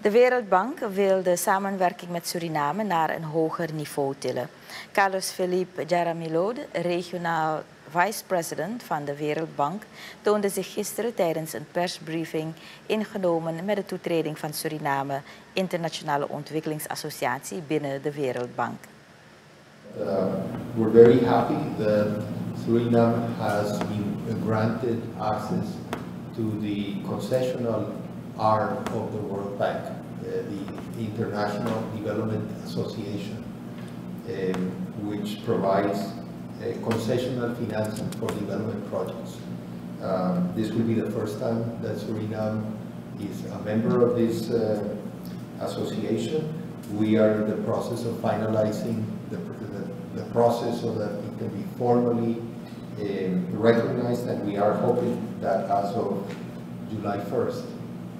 De Wereldbank wil de samenwerking met Suriname naar een hoger niveau tillen. Carlos Felipe Jaramilode, regionaal vice-president van de Wereldbank, toonde zich gisteren tijdens een persbriefing ingenomen met de toetreding van Suriname, internationale ontwikkelingsassociatie binnen de Wereldbank. Uh, we're very happy that Suriname has been granted access to the concessional arm of the World Bank, uh, the International Development Association, um, which provides uh, concessional financing for development projects. Um, this will be the first time that Suriname is a member of this uh, association. We are in the process of finalizing the, the, the process so that it can be formally um, recognized and we are hoping that as of July 1st, uh,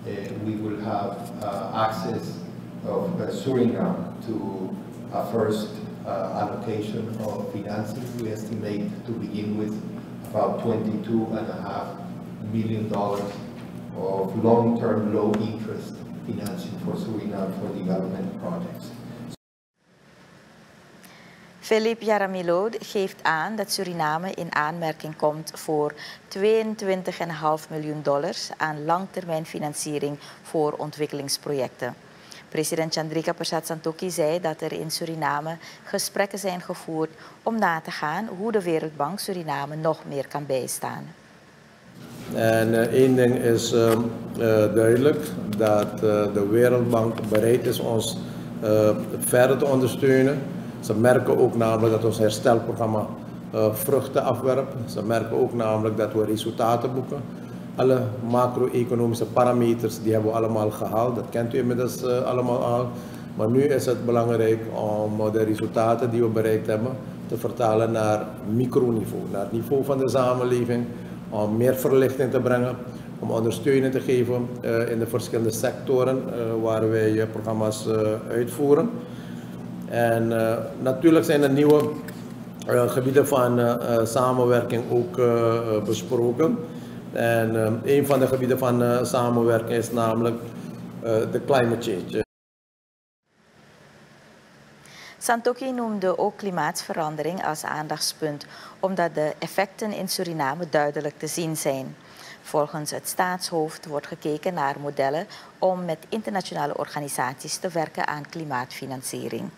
we will have uh, access of uh, Suriname to a first allocation of financing. We estimate to begin with about $22.5 million of long-term low-interest financing for Suriname for development projects. Philippe Jaramillo geeft aan dat Suriname in aanmerking komt voor 22,5 miljoen dollars aan langtermijnfinanciering voor ontwikkelingsprojecten. President Chandrika Persat Santokhi zei dat er in Suriname gesprekken zijn gevoerd om na te gaan hoe de Wereldbank Suriname nog meer kan bijstaan. En uh, één ding is uh, uh, duidelijk, dat de Wereldbank bereid is ons verder te ondersteunen. Ze merken ook namelijk dat ons herstelprogramma uh, vruchten afwerpt. Ze merken ook namelijk dat we resultaten boeken. Alle macro-economische parameters die hebben we allemaal gehaald. Dat kent u inmiddels uh, allemaal al. Maar nu is het belangrijk om de resultaten die we bereikt hebben te vertalen naar microniveau, naar het niveau van de samenleving, om meer verlichting te brengen, om ondersteuning te geven in de verschillende sectoren waar wij programma's uitvoeren. En uh, natuurlijk zijn er nieuwe uh, gebieden van uh, samenwerking ook besproken. En een van de gebieden van samenwerking is namelijk de climate change. Santoki noemde ook klimaatverandering als aandachtspunt, omdat de effecten in Suriname duidelijk te zien zijn. Volgens het staatshoofd wordt gekeken naar modellen om met internationale organisaties te werken aan klimaatfinanciering.